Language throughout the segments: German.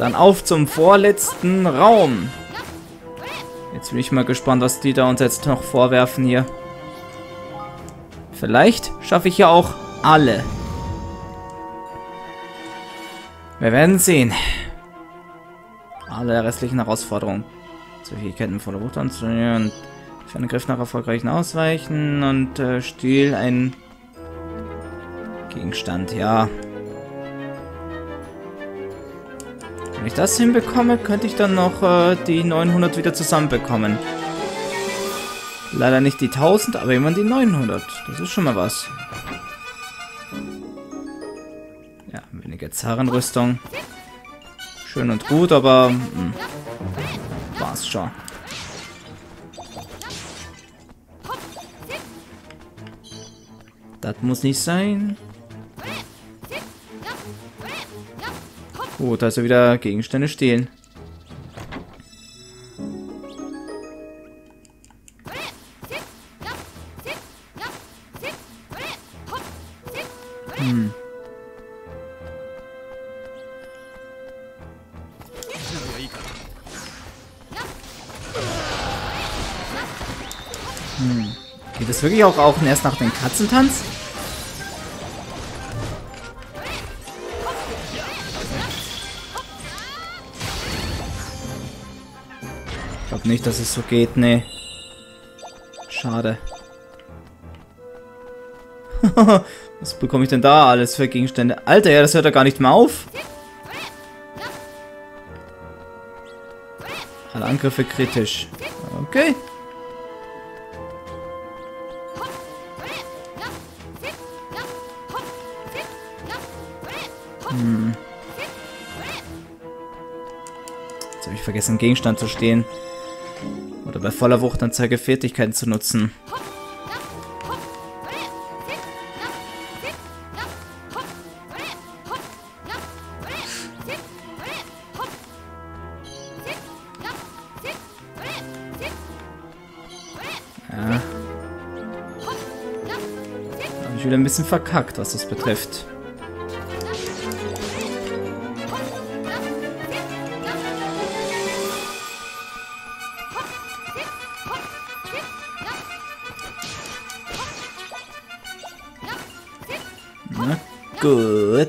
Dann auf zum vorletzten Raum. Jetzt bin ich mal gespannt, was die da uns jetzt noch vorwerfen hier. Vielleicht schaffe ich ja auch alle. Wir werden sehen. Alle restlichen Herausforderungen. Zu Fähigkeiten voller Wucht anzunehmen für einen Griff nach erfolgreichen Ausweichen und äh, Stil ein Gegenstand, ja. Wenn ich das hinbekomme, könnte ich dann noch äh, die 900 wieder zusammenbekommen. Leider nicht die 1000, aber immer die 900. Das ist schon mal was. Ja, weniger Zarenrüstung. Schön und gut, aber mh, hm, war's schon. Das muss nicht sein. Gut, also wieder Gegenstände stehlen. Hm. Hm. Geht es wirklich auch, auch erst nach dem Katzentanz? Nicht, dass es so geht, nee. Schade. Was bekomme ich denn da alles für Gegenstände? Alter, ja, das hört ja gar nicht mehr auf. Alle Angriffe kritisch. Okay. Hm. Jetzt habe ich vergessen, Gegenstand zu stehen. Bei voller Wuchtanzeige Fertigkeiten zu nutzen. Ja. Habe ich wieder ein bisschen verkackt, was das betrifft. Gut.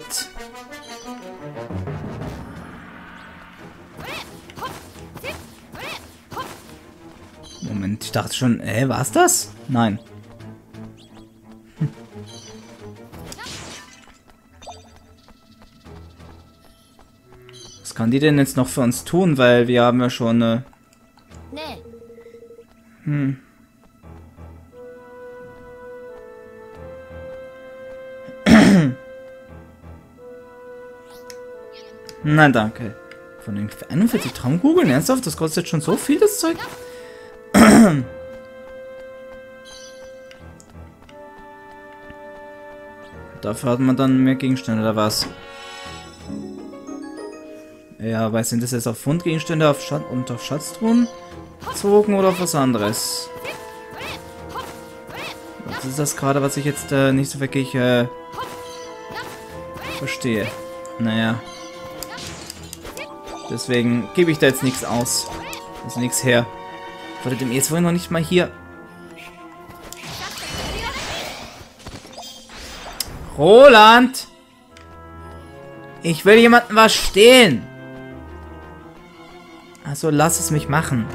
Moment, ich dachte schon, äh, war's das? Nein. Hm. Was kann die denn jetzt noch für uns tun? Weil wir haben ja schon... Äh hm. Nein, danke. Von den 41 Traumkugeln? Ernsthaft? Das kostet schon so viel, das Zeug? Dafür hat man dann mehr Gegenstände, oder was? Ja, aber sind das jetzt auf Fundgegenstände auf und auf Schatztruhen bezogen oder auf was anderes? Was ist das gerade, was ich jetzt äh, nicht so wirklich äh, verstehe? Naja. Deswegen gebe ich da jetzt nichts aus. Also nichts her. Wollte dem jetzt vorhin noch nicht mal hier. Roland! Ich will jemanden was stehlen. Also lass es mich machen.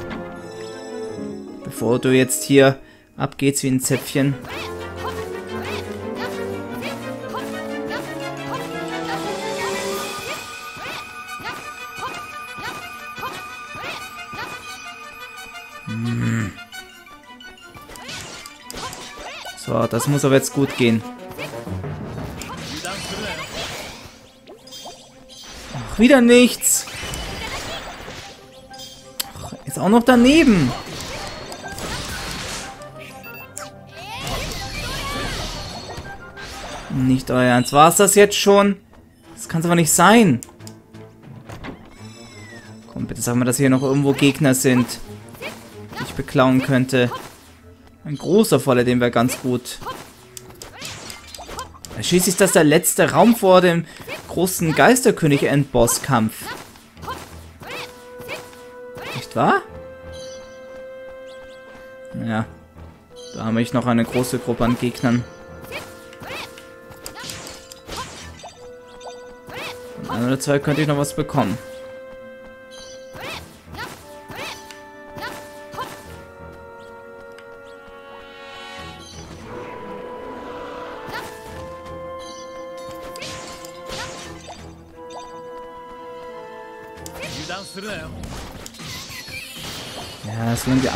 Bevor du jetzt hier abgeht's wie ein Zäpfchen. So, das muss aber jetzt gut gehen. Ach, wieder nichts. Ach, ist auch noch daneben. Nicht euer Ernst. War es das jetzt schon? Das kann es aber nicht sein. Komm, bitte sag mal, dass hier noch irgendwo Gegner sind, die ich beklauen könnte. Ein großer Voller, dem wäre ganz gut. Schließlich ist das der letzte Raum vor dem großen Geisterkönig-Endbosskampf. da? Ja. Da habe ich noch eine große Gruppe an Gegnern. Ein oder zwei könnte ich noch was bekommen.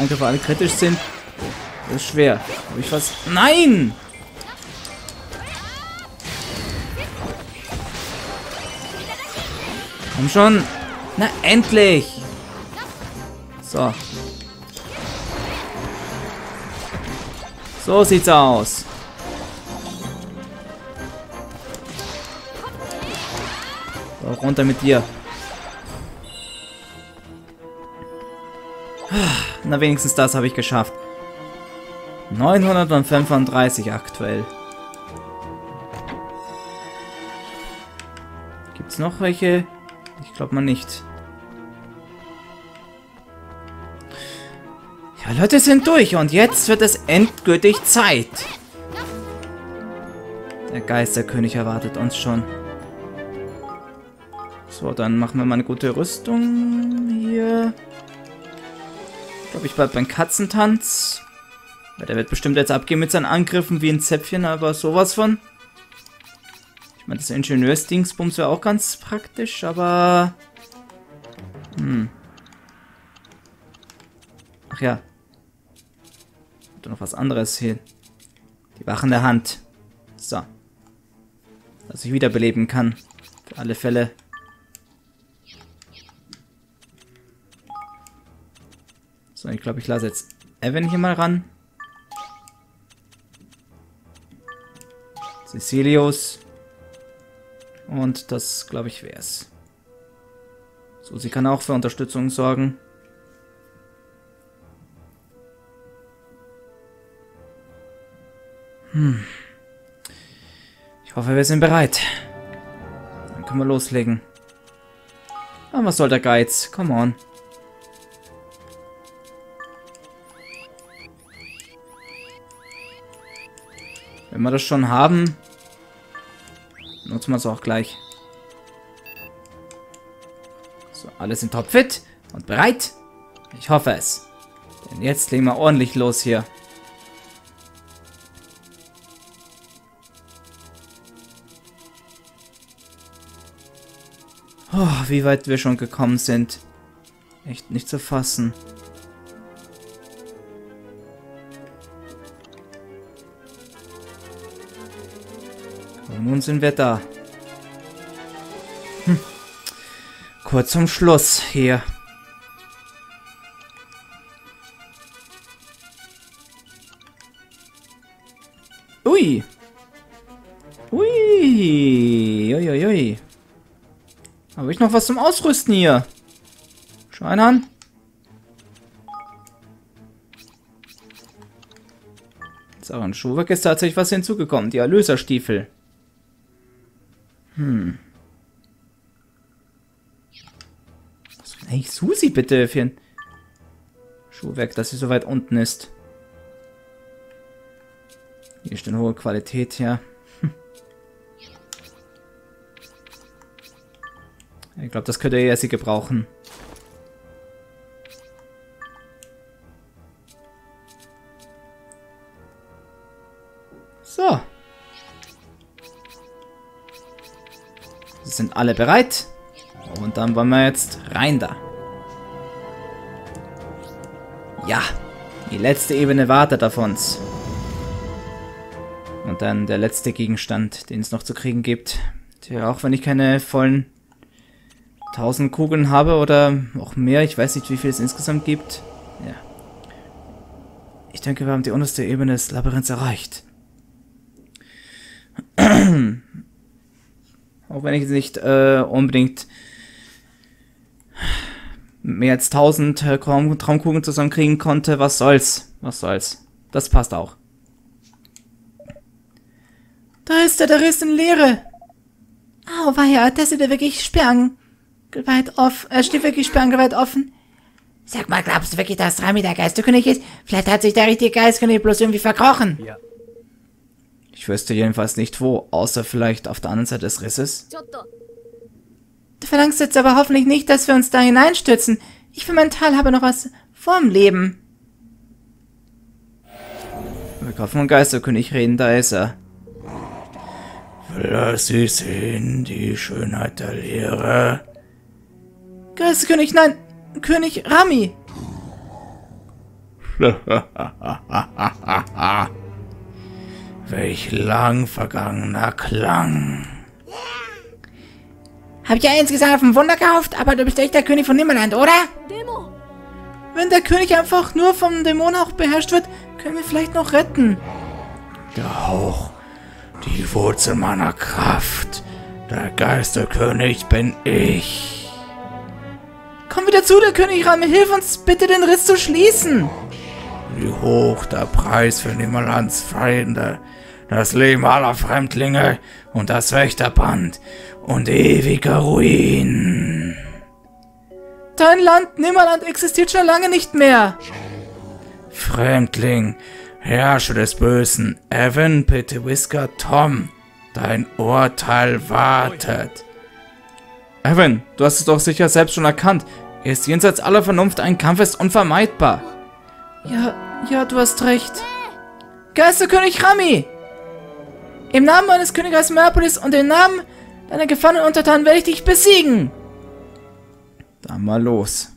Angriffe alle kritisch sind, ist schwer. Habe ich was? Nein! Komm schon! Na, endlich! So. So sieht's aus. So, runter mit dir. Na, wenigstens das habe ich geschafft. 935 aktuell. Gibt's noch welche? Ich glaube mal nicht. Ja, Leute sind durch und jetzt wird es endgültig Zeit. Der Geisterkönig erwartet uns schon. So, dann machen wir mal eine gute Rüstung hier. Glaube, ich bleib beim Katzentanz. Weil der wird bestimmt jetzt abgehen mit seinen Angriffen wie ein Zäpfchen, aber sowas von. Ich meine, das Ingenieursdingsbums wäre auch ganz praktisch, aber... Hm. Ach ja. Da noch was anderes hier. Die wachende Hand. So. Dass ich wiederbeleben kann. Für alle Fälle. So, ich glaube, ich lasse jetzt Evan hier mal ran. Cecilius. Und das, glaube ich, wäre es. So, sie kann auch für Unterstützung sorgen. Hm. Ich hoffe, wir sind bereit. Dann können wir loslegen. Aber was soll der Geiz? Come on. Wenn wir das schon haben, nutzen wir es auch gleich. So, alle sind topfit und bereit. Ich hoffe es. Denn jetzt legen wir ordentlich los hier. Oh, wie weit wir schon gekommen sind. Echt nicht zu fassen. Sind wir da. Hm. Kurz zum Schluss hier. Ui. Ui. Ui, ui, Habe ich noch was zum Ausrüsten hier? Schein an. So, und Schuhwerk ist tatsächlich was hinzugekommen. Die Erlöserstiefel. Hm. Was will eigentlich Susi bitte für ein Schuhwerk, dass sie so weit unten ist? Hier ist eine hohe Qualität. Hm. Ich glaube, das könnte er sie gebrauchen. Sind alle bereit. Und dann wollen wir jetzt rein da. Ja, die letzte Ebene wartet auf uns. Und dann der letzte Gegenstand, den es noch zu kriegen gibt. Tja, auch wenn ich keine vollen 1000 Kugeln habe oder auch mehr, ich weiß nicht, wie viel es insgesamt gibt. Ja. Ich denke, wir haben die unterste Ebene des Labyrinths erreicht. Auch wenn ich nicht äh, unbedingt mehr als 1000 äh, Traumkugeln zusammenkriegen konnte. Was soll's? Was soll's? Das passt auch. Da ist er, der Riss in Leere. War ja, das ist ja wirklich sperrangeweit offen. Er steht wirklich sperrangeweit offen. Sag mal, glaubst du wirklich, dass Rami der Geisterkönig ist? Vielleicht hat sich der richtige Geisterkönig bloß irgendwie verkrochen. Ich wüsste jedenfalls nicht wo, außer vielleicht auf der anderen Seite des Risses. Du verlangst jetzt aber hoffentlich nicht, dass wir uns da hineinstürzen. Ich für meinen Teil habe noch was vorm Leben. Wir kaufen einen Geisterkönig reden, da ist er. Lass sie sehen, die Schönheit der Leere? Geisterkönig, nein, König Rami. Welch lang vergangener Klang. Hab ich ja insgesamt auf ein Wunder gehofft, aber du bist echt der König von Nimmerland, oder? でも Wenn der König einfach nur vom Dämon auch beherrscht wird, können wir vielleicht noch retten. Der Hauch, die Wurzel meiner Kraft. Der Geisterkönig bin ich. Komm wieder zu, der König Rami, hilf uns bitte den Riss zu schließen. Wie hoch der Preis für Nimmerlands Feinde, das Leben aller Fremdlinge und das Wächterband und ewiger Ruin. Dein Land Nimmerland existiert schon lange nicht mehr. Fremdling, Herrscher des Bösen, Evan Whisker Tom, dein Urteil wartet. Evan, du hast es doch sicher selbst schon erkannt. Er ist jenseits aller Vernunft, ein Kampf ist unvermeidbar. Ja, ja, du hast recht. Geisterkönig Rami! Im Namen meines Königreichs Merpolis und im Namen deiner gefallenen Untertanen werde ich dich besiegen. Dann mal los.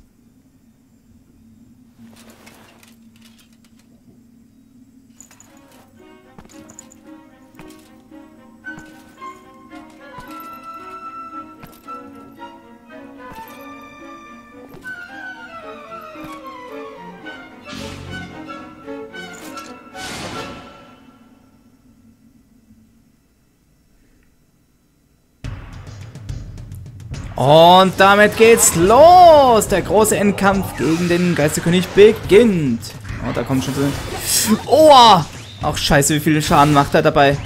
Und damit geht's los. Der große Endkampf gegen den Geisterkönig beginnt. Oh, da kommt schon so. Oh! Ach scheiße, wie viel Schaden macht er dabei.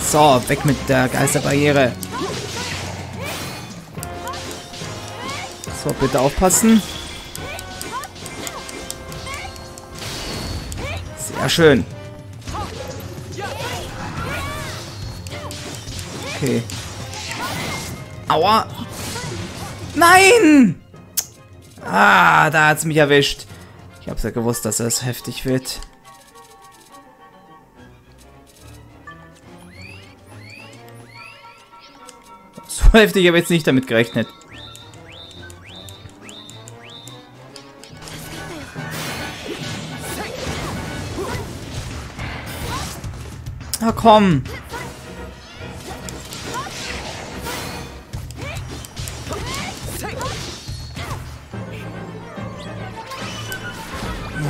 So, weg mit der Geisterbarriere. So, bitte aufpassen. Sehr schön. Okay. Aua. Nein! Ah, da hat's mich erwischt. Ich hab's ja gewusst, dass es heftig wird. So heftig habe ich jetzt nicht damit gerechnet. Ah, komm.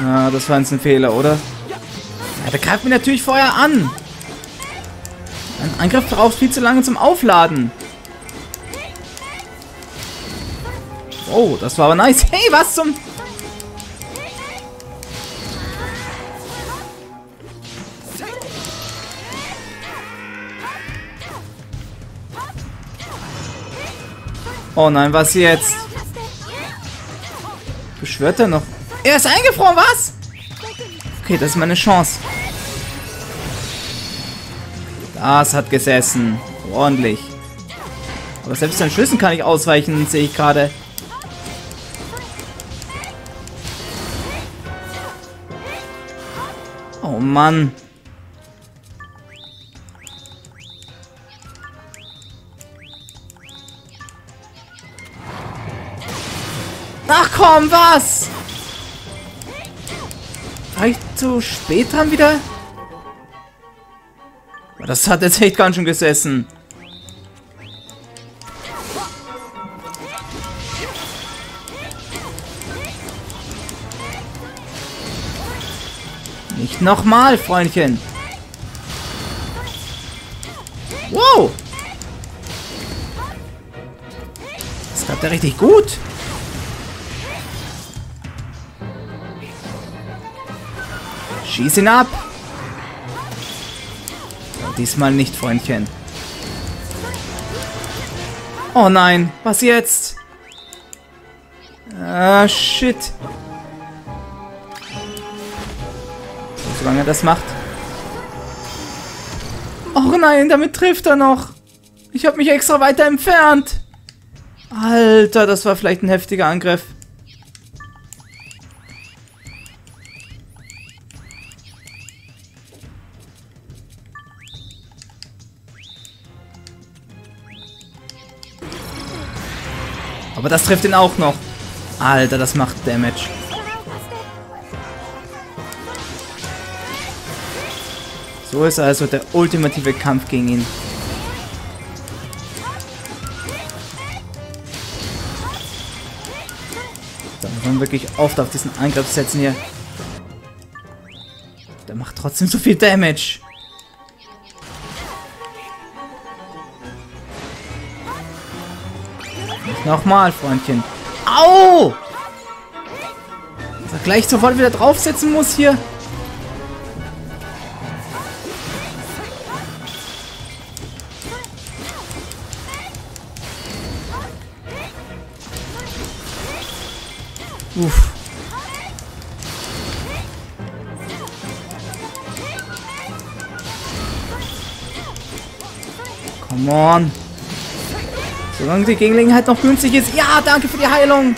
Ah, das war jetzt ein Fehler, oder? Ja, der greift mich natürlich vorher an. Ein Angriff braucht viel zu lange zum Aufladen. Oh, das war aber nice. Hey, was zum... Oh nein, was jetzt? Beschwört er noch? Er ist eingefroren, was? Okay, das ist meine Chance. Das hat gesessen. Ordentlich. Aber selbst den Schüssen kann ich ausweichen, sehe ich gerade. Oh Mann. Ach komm, was? Zu spät dran wieder? Das hat jetzt echt ganz schön gesessen. Nicht nochmal, Freundchen. Wow. Das klappt ja richtig gut. Schieß ihn ab. Diesmal nicht, Freundchen. Oh nein, was jetzt? Ah, shit. Solange er das macht. Oh nein, damit trifft er noch. Ich habe mich extra weiter entfernt. Alter, das war vielleicht ein heftiger Angriff. Aber das trifft ihn auch noch. Alter, das macht Damage. So ist also der ultimative Kampf gegen ihn. Da muss man wirklich oft auf diesen Angriff setzen hier. Der macht trotzdem so viel Damage. Nochmal, Freundchen. Au! Dass er gleich sofort wieder draufsetzen muss hier. Uff. Come on. Solange die Gelegenheit noch günstig ist. Ja, danke für die Heilung.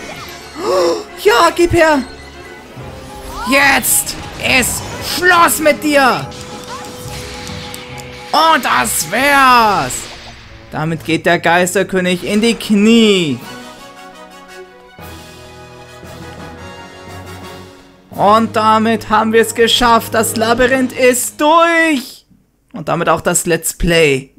Ja, gib her. Jetzt ist Schluss mit dir. Und das wär's. Damit geht der Geisterkönig in die Knie. Und damit haben wir es geschafft. Das Labyrinth ist durch. Und damit auch das Let's Play.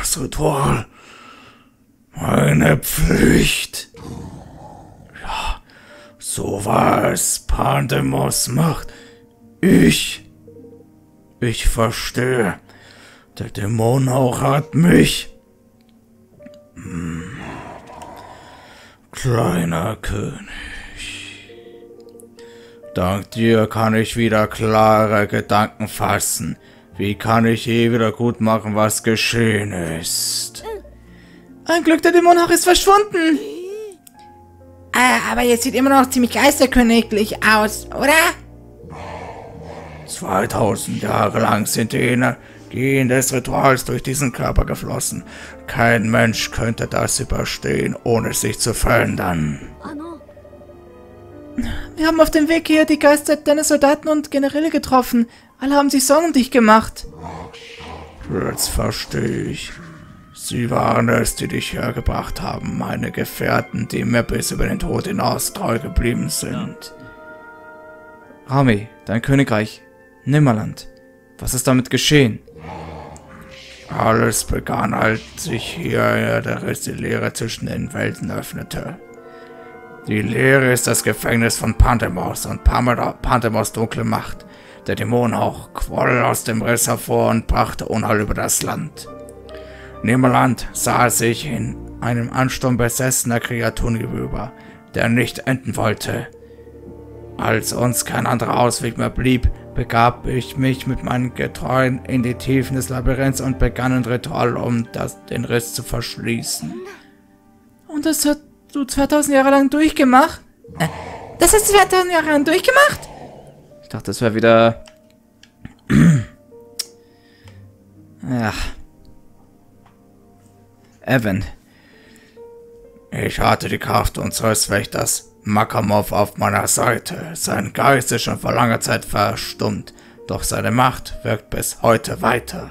Das Ritual. Meine Pflicht. Ja, so was Pandemos macht. Ich. Ich verstehe. Der Dämon auch hat mich. Hm. Kleiner König. Dank dir kann ich wieder klare Gedanken fassen. Wie kann ich je wieder gut machen, was geschehen ist? Ein Glück, der Dämonach ist verschwunden. Äh, aber jetzt sieht immer noch ziemlich geisterköniglich aus, oder? 2000 Jahre lang sind die Energien des Rituals durch diesen Körper geflossen. Kein Mensch könnte das überstehen, ohne sich zu verändern. Wir haben auf dem Weg hier die Geister deiner Soldaten und Generäle getroffen. Alle haben sich Sorgen um dich gemacht. Jetzt verstehe ich. Sie waren es, die dich hergebracht haben, meine Gefährten, die mir bis über den Tod hinaus treu geblieben sind. Rami, dein Königreich, Nimmerland. Was ist damit geschehen? Alles begann, als sich hier der Riss die Leere zwischen den Welten öffnete. Die Leere ist das Gefängnis von Pantemos und Pantemos dunkle Macht. Der Dämonenhauch quoll aus dem Riss hervor und brachte Unheil über das Land. Nimmerland sah sich in einem Ansturm besessener Kreaturen gegenüber, der nicht enden wollte. Als uns kein anderer Ausweg mehr blieb, begab ich mich mit meinen Getreuen in die Tiefen des Labyrinths und begann ein Ritual, um das, den Riss zu verschließen. Und das hast du 2000 Jahre lang durchgemacht? Äh, das hast du 2000 Jahre lang durchgemacht? Ich dachte, das wäre wieder... ja. Evan. Ich hatte die Kraft unseres Wächters Makamov auf meiner Seite. Sein Geist ist schon vor langer Zeit verstummt, doch seine Macht wirkt bis heute weiter.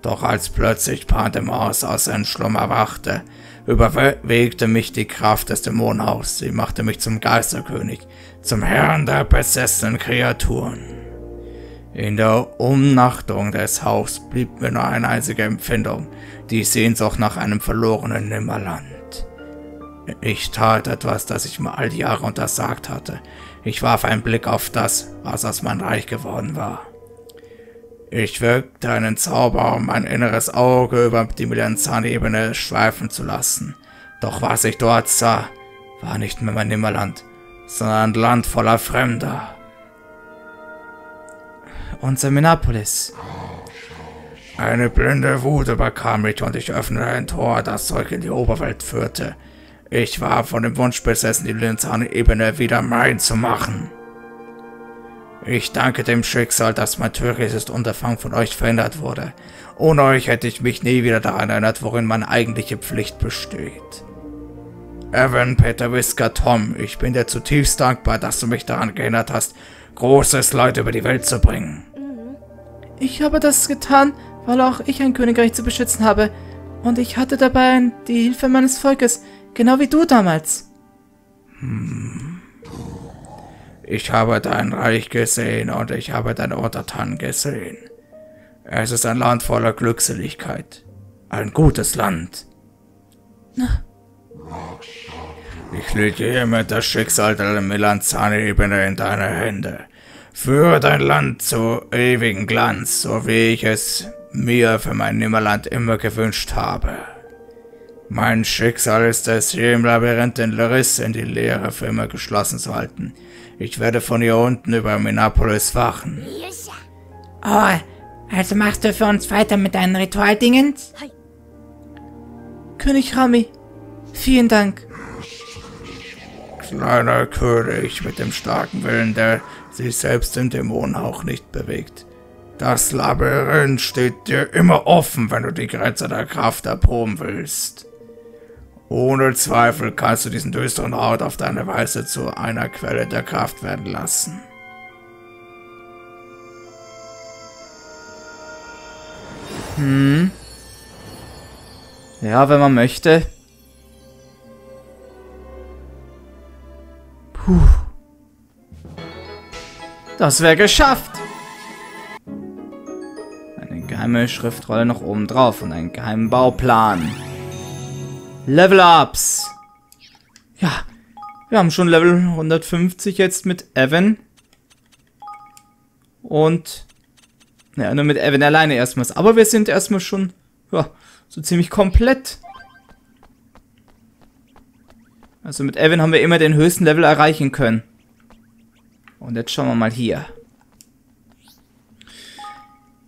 Doch als plötzlich Pandemos aus seinem Schlummer erwachte, überwegte mich die Kraft des Dämonenhaus. Sie machte mich zum Geisterkönig, zum Herrn der besessenen Kreaturen. In der Umnachtung des Haus blieb mir nur eine einzige Empfindung, die Sehnsucht nach einem verlorenen Nimmerland. Ich tat etwas, das ich mir all die Jahre untersagt hatte. Ich warf einen Blick auf das, was aus meinem Reich geworden war. Ich wirkte einen Zauber, um mein inneres Auge über die Milenzan-Ebene schweifen zu lassen. Doch was ich dort sah, war nicht mehr mein Nimmerland, sondern ein Land voller Fremder. Unser Minneapolis. Eine blinde Wut überkam mich und ich öffnete ein Tor, das zurück in die Oberwelt führte. Ich war von dem Wunsch besessen, die Linzane-Ebene wieder mein zu machen. Ich danke dem Schicksal, dass mein törichtes Unterfangen von euch verändert wurde. Ohne euch hätte ich mich nie wieder daran erinnert, worin meine eigentliche Pflicht besteht. Evan, Peter, Whisker, Tom, ich bin dir zutiefst dankbar, dass du mich daran geerinnert hast, großes Leid über die Welt zu bringen. Ich habe das getan, weil auch ich ein Königreich zu beschützen habe. Und ich hatte dabei die Hilfe meines Volkes, genau wie du damals. Ich habe dein Reich gesehen und ich habe deine Untertanen gesehen. Es ist ein Land voller Glückseligkeit. Ein gutes Land. Ich lege hiermit das Schicksal der Melanzane-Ebene in deine Hände. Führe dein Land zu ewigen Glanz, so wie ich es mir für mein Nimmerland immer gewünscht habe. Mein Schicksal ist es, hier im Labyrinth den Riss in die Leere für immer geschlossen zu halten. Ich werde von hier unten über Minneapolis wachen. Oh, also machst du für uns weiter mit deinen Ritualdingens? König Rami, vielen Dank. Kleiner König mit dem starken Willen, der sich selbst im Dämonenhauch nicht bewegt. Das Labyrinth steht dir immer offen, wenn du die Grenze der Kraft erproben willst. Ohne Zweifel kannst du diesen düsteren Ort auf deine Weise zu einer Quelle der Kraft werden lassen. Hm. Ja, wenn man möchte. Puh. Das wäre geschafft. Eine geheime Schriftrolle noch oben drauf und einen geheimen Bauplan. Level Ups. Ja, wir haben schon Level 150 jetzt mit Evan. Und, naja, nur mit Evan alleine erstmals. Aber wir sind erstmal schon, ja, so ziemlich komplett. Also mit Evan haben wir immer den höchsten Level erreichen können. Und jetzt schauen wir mal hier.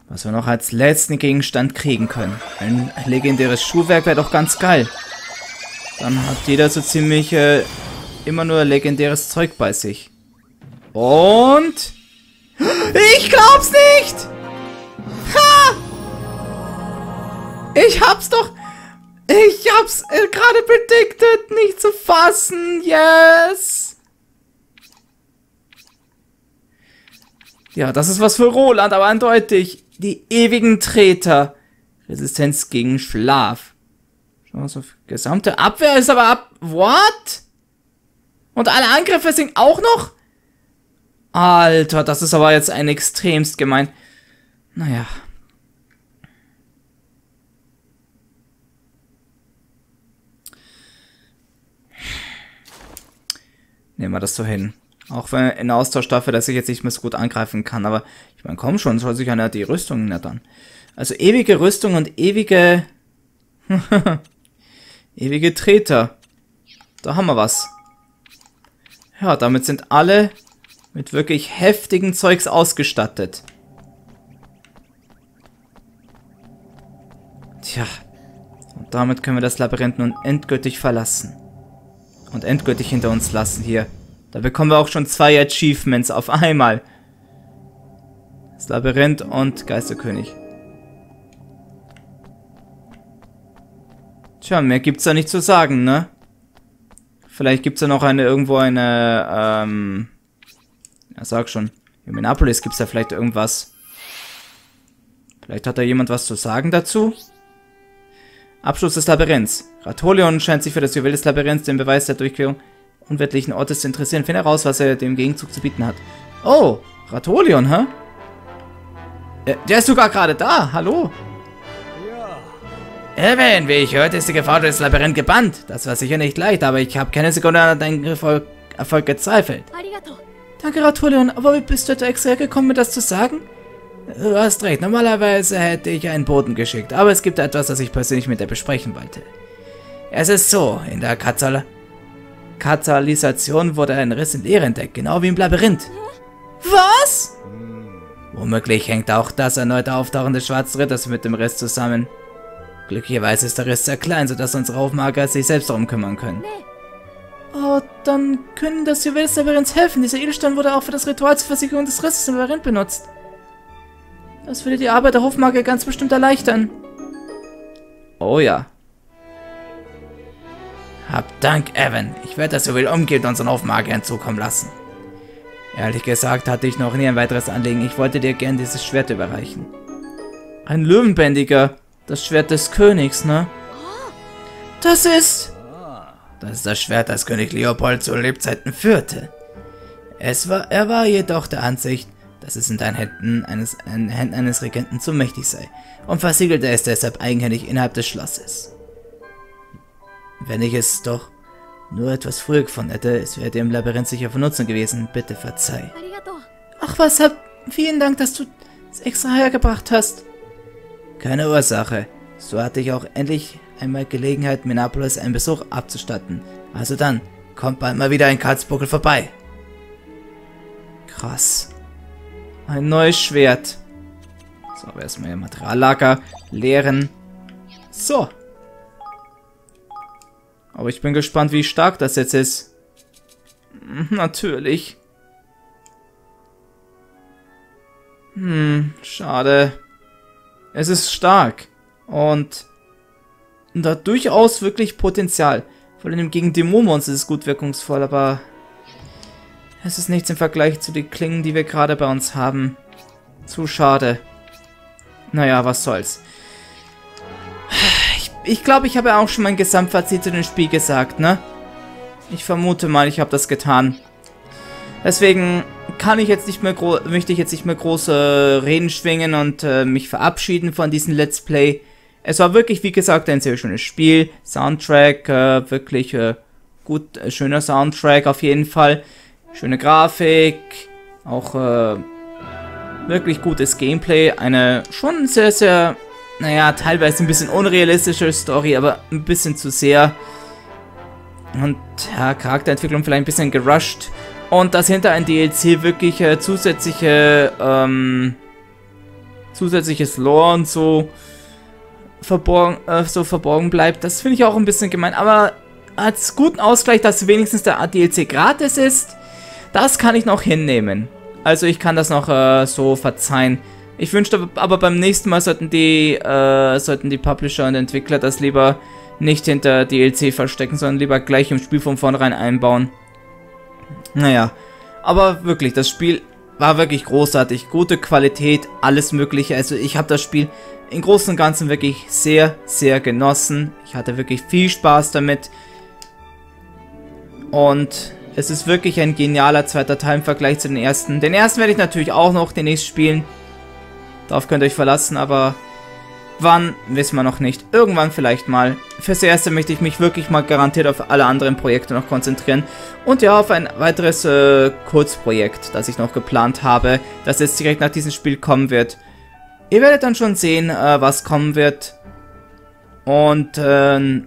Was wir noch als letzten Gegenstand kriegen können. Ein legendäres Schuhwerk wäre doch ganz geil. Dann hat jeder so ziemlich äh, immer nur legendäres Zeug bei sich. Und... Ich glaub's nicht! Ha! Ich hab's doch... Ich hab's äh, gerade predicted, nicht zu fassen. Yes! Ja, das ist was für Roland, aber eindeutig. Die ewigen Treter. Resistenz gegen Schlaf. Chance auf gesamte Abwehr ist aber ab... What? Und alle Angriffe sind auch noch? Alter, das ist aber jetzt ein extremst gemein. Naja. Nehmen wir das so hin. Auch wenn in Austausch dafür, dass ich jetzt nicht mehr so gut angreifen kann. Aber ich meine, komm schon, soll sich einer die Rüstung nettern. Also ewige Rüstung und ewige... ewige Treter. Da haben wir was. Ja, damit sind alle mit wirklich heftigen Zeugs ausgestattet. Tja, und damit können wir das Labyrinth nun endgültig verlassen. Und endgültig hinter uns lassen hier. Da bekommen wir auch schon zwei Achievements auf einmal. Das Labyrinth und Geisterkönig. Tja, mehr gibt's da nicht zu sagen, ne? Vielleicht gibt's da noch eine, irgendwo eine, ähm... Ja, sag schon. In Minneapolis gibt's da vielleicht irgendwas. Vielleicht hat da jemand was zu sagen dazu? Abschluss des Labyrinths. Ratolion scheint sich für das Juwel des Labyrinths, den Beweis der Durchquerung unwirtlichen Ortes zu interessieren. Finde heraus, was er dem Gegenzug zu bieten hat. Oh, Ratolion, hä? Huh? Der ist sogar gerade da, hallo? Evan, wie ich hörte, ist die Gefahr durch das Labyrinth gebannt. Das war sicher nicht leicht, aber ich habe keine Sekunde an deinen Erfolg, Erfolg gezweifelt. Danke, Ratolion, aber bist du etwa extra hergekommen, mir das zu sagen? Du hast recht, normalerweise hätte ich einen Boten geschickt, aber es gibt etwas, das ich persönlich mit dir besprechen wollte. Es ist so, in der Katal Katalysation wurde ein Riss in Leere entdeckt, genau wie im Labyrinth. Was? Womöglich hängt auch das erneute Auftauchen des Schwarzen Ritters mit dem Riss zusammen. Glücklicherweise ist der Riss sehr klein, sodass unsere Aufmager sich selbst darum kümmern können. Oh, dann können das Juwel des Labyrinths helfen. Dieser Edelstein wurde auch für das Ritual zur Versicherung des Risses im Labyrinth benutzt. Das würde die Arbeit der Hofmagier ganz bestimmt erleichtern. Oh ja. Hab Dank, Evan. Ich werde das Juwel umgehend unseren Aufmagiern zukommen lassen. Ehrlich gesagt hatte ich noch nie ein weiteres Anliegen. Ich wollte dir gern dieses Schwert überreichen. Ein Löwenbändiger. Das Schwert des Königs, ne? Das ist... Das ist das Schwert, das König Leopold zu Lebzeiten führte. Es war, er war jedoch der Ansicht, dass es in den Händen eines, in Händen eines Regenten zu mächtig sei und versiegelte es deshalb eigenhändig innerhalb des Schlosses. Wenn ich es doch nur etwas früher gefunden hätte, es wäre im Labyrinth sicher von Nutzen gewesen. Bitte verzeih. Ach was, hab vielen Dank, dass du es extra hergebracht hast. Keine Ursache. So hatte ich auch endlich einmal Gelegenheit, Minapolis einen Besuch abzustatten. Also dann, kommt bald mal wieder ein Karlsbuckel vorbei. Krass. Ein neues Schwert. So, aber erstmal hier Materiallager leeren. So. Aber ich bin gespannt, wie stark das jetzt ist. Hm, Natürlich. Hm, schade. Es ist stark. Und hat durchaus wirklich Potenzial. Vor allem gegen Dämonmonster ist es gut wirkungsvoll, aber es ist nichts im Vergleich zu den Klingen, die wir gerade bei uns haben. Zu schade. Naja, was soll's. Ich, ich glaube, ich habe auch schon mein Gesamtfazit zu dem Spiel gesagt, ne? Ich vermute mal, ich habe das getan. Deswegen kann ich jetzt nicht mehr möchte ich jetzt nicht mehr große Reden schwingen und äh, mich verabschieden von diesem Let's Play. Es war wirklich, wie gesagt, ein sehr schönes Spiel. Soundtrack, äh, wirklich äh, gut, äh, schöner Soundtrack auf jeden Fall. Schöne Grafik, auch äh, wirklich gutes Gameplay. Eine schon sehr, sehr, naja, teilweise ein bisschen unrealistische Story, aber ein bisschen zu sehr. Und ja, Charakterentwicklung vielleicht ein bisschen gerusht. Und dass hinter ein DLC wirklich äh, zusätzliche, ähm, zusätzliches Lore und so verborgen, äh, so verborgen bleibt. Das finde ich auch ein bisschen gemein. Aber als guten Ausgleich, dass wenigstens der DLC gratis ist, das kann ich noch hinnehmen. Also ich kann das noch äh, so verzeihen. Ich wünschte aber beim nächsten Mal sollten die, äh, sollten die Publisher und Entwickler das lieber nicht hinter DLC verstecken, sondern lieber gleich im Spiel von vornherein einbauen. Naja, aber wirklich, das Spiel war wirklich großartig. Gute Qualität, alles mögliche. Also ich habe das Spiel im Großen und Ganzen wirklich sehr, sehr genossen. Ich hatte wirklich viel Spaß damit. Und es ist wirklich ein genialer zweiter Teil im Vergleich zu den ersten. Den ersten werde ich natürlich auch noch demnächst spielen. Darauf könnt ihr euch verlassen, aber wann, wissen wir noch nicht. Irgendwann vielleicht mal. Fürs Erste möchte ich mich wirklich mal garantiert auf alle anderen Projekte noch konzentrieren. Und ja, auf ein weiteres äh, Kurzprojekt, das ich noch geplant habe, das jetzt direkt nach diesem Spiel kommen wird. Ihr werdet dann schon sehen, äh, was kommen wird. Und äh,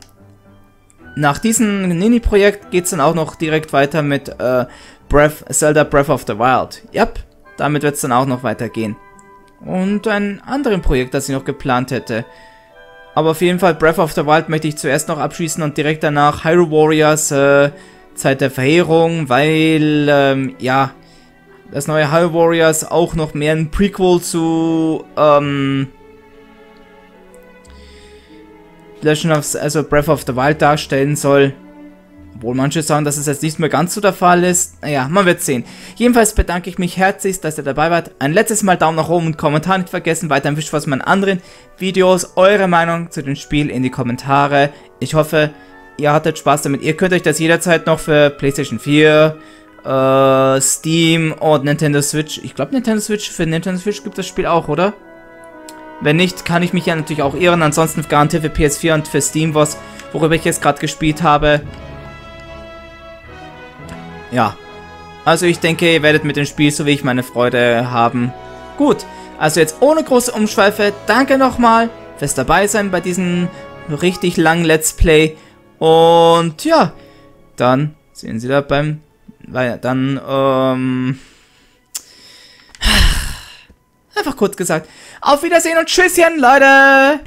nach diesem Mini-Projekt geht es dann auch noch direkt weiter mit äh, Breath, Zelda Breath of the Wild. Yep, damit wird es dann auch noch weitergehen. Und ein anderes Projekt, das ich noch geplant hätte. Aber auf jeden Fall Breath of the Wild möchte ich zuerst noch abschließen und direkt danach Hyrule Warriors äh, Zeit der Verheerung, weil, ähm, ja, das neue Hyrule Warriors auch noch mehr ein Prequel zu ähm, Legend of, also Breath of the Wild darstellen soll. Obwohl manche sagen, dass es jetzt nicht mehr ganz so der Fall ist. Naja, man wird sehen. Jedenfalls bedanke ich mich herzlich, dass ihr dabei wart. Ein letztes Mal Daumen nach oben und Kommentar nicht vergessen. Weiterhin wünscht was meinen anderen Videos. Eure Meinung zu dem Spiel in die Kommentare. Ich hoffe, ihr hattet Spaß damit. Ihr könnt euch das jederzeit noch für PlayStation 4, äh, Steam und Nintendo Switch. Ich glaube, Nintendo Switch, für Nintendo Switch gibt das Spiel auch, oder? Wenn nicht, kann ich mich ja natürlich auch irren. Ansonsten garantiert für PS4 und für Steam was, worüber ich jetzt gerade gespielt habe. Ja. Also ich denke, ihr werdet mit dem Spiel so wie ich meine Freude haben. Gut, also jetzt ohne große Umschweife, danke nochmal fürs dabei sein bei diesem richtig langen Let's Play. Und ja, dann sehen Sie da beim... Dann, ähm... Einfach kurz gesagt. Auf Wiedersehen und Tschüsschen, Leute!